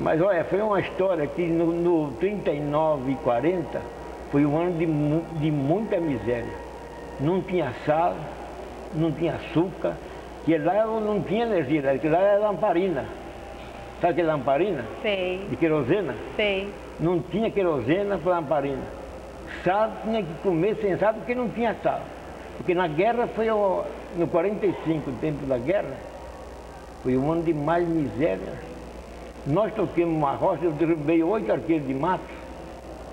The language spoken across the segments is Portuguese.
Mas olha, foi uma história que no, no 39 e 40 foi um ano de, de muita miséria. Não tinha sal, não tinha açúcar, que lá não tinha energia, que lá era lamparina. Sabe que é lamparina? Sei. De querosena? Sei. Não tinha querosena para lamparina. Sal tinha que comer sem sal porque não tinha sal. Porque na guerra foi no 45, tempo da guerra, foi um ano de mais miséria. Nós toquemos uma roça, eu derrubei oito arqueiros de mato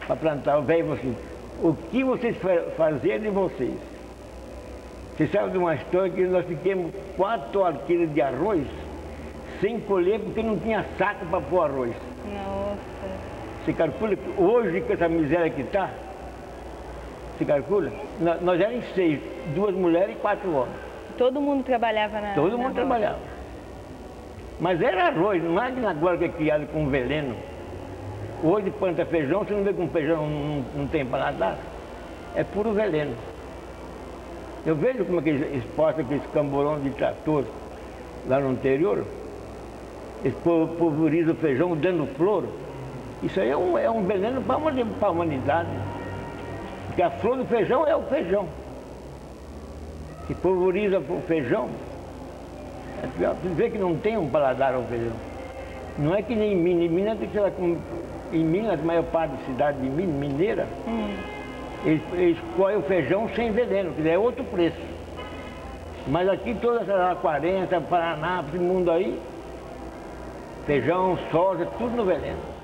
para plantar. O velho falou assim, o que vocês faziam de vocês? Você sabe de uma história que nós ficamos quatro arqueiros de arroz sem colher porque não tinha saco para pôr arroz. Nossa. Você calcula hoje com essa miséria que está? Você calcula? Nós éramos seis, duas mulheres e quatro homens. Todo mundo trabalhava na Todo na mundo trabalhava. Mas era arroz, não é agora que é criado com veneno. Hoje planta feijão, você não vê um feijão não, não tem paladar. É puro veneno. Eu vejo como é que eles exportam aqueles camborões de trator lá no interior. Eles pulverizam o feijão dando flor. Isso aí é um, é um veneno para a humanidade. Porque a flor do feijão é o feijão. Que pulveriza o feijão. Você vê que não tem um paladar ao feijão. Não é que nem em Minas. Em Minas, tem que com, em Minas, a maior parte da cidade de Minas, mineira, Hum. eles, eles o feijão sem veneno, que é outro preço. Mas aqui toda essa 40, Paraná, esse mundo aí, feijão, soja, tudo no veneno.